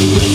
you.